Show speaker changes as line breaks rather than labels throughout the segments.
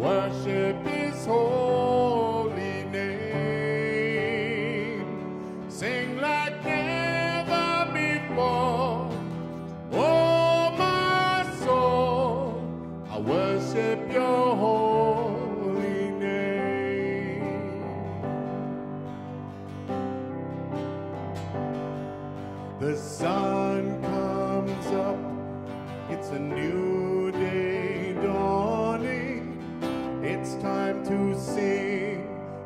worship his holy name. Sing like never before, oh my soul, I worship your holy name. The sun comes up, it's a new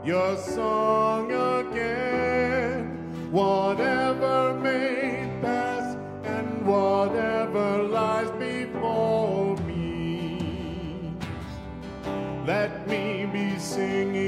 your song again. Whatever may pass and whatever lies before me, let me be singing.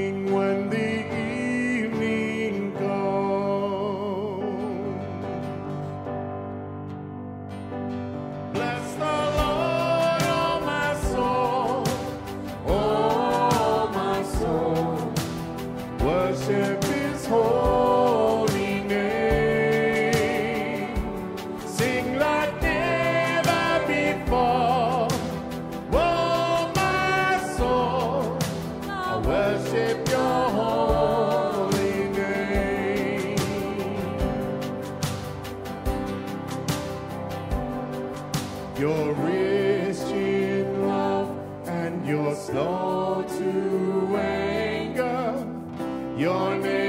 You're rich in love and you're slow to anger. Your name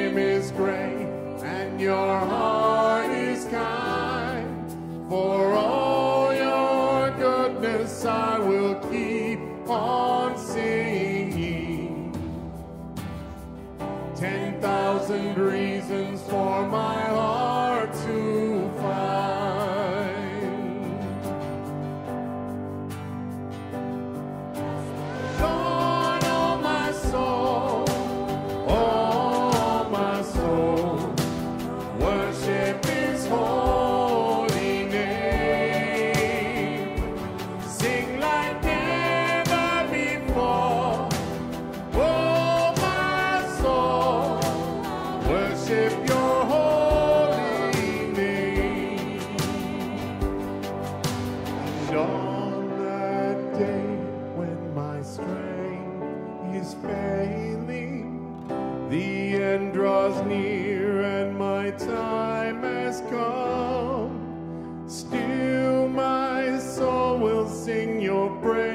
draws near and my time has come, still my soul will sing your praise.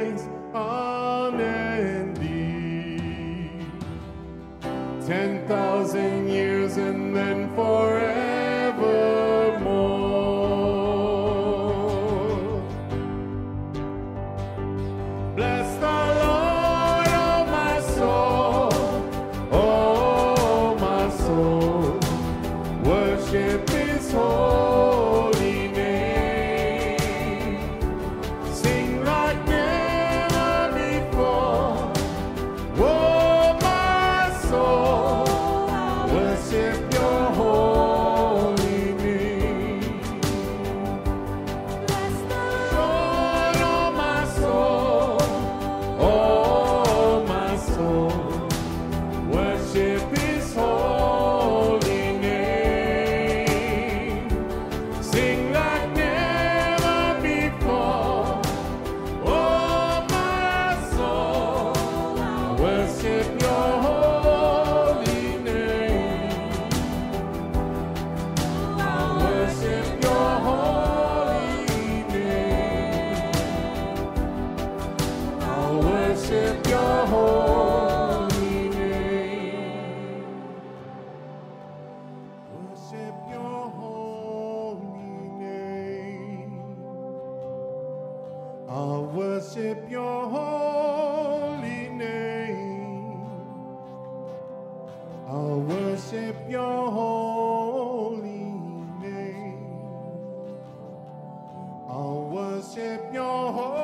if you worship your holy name. I'll worship your holy name. I'll worship your holy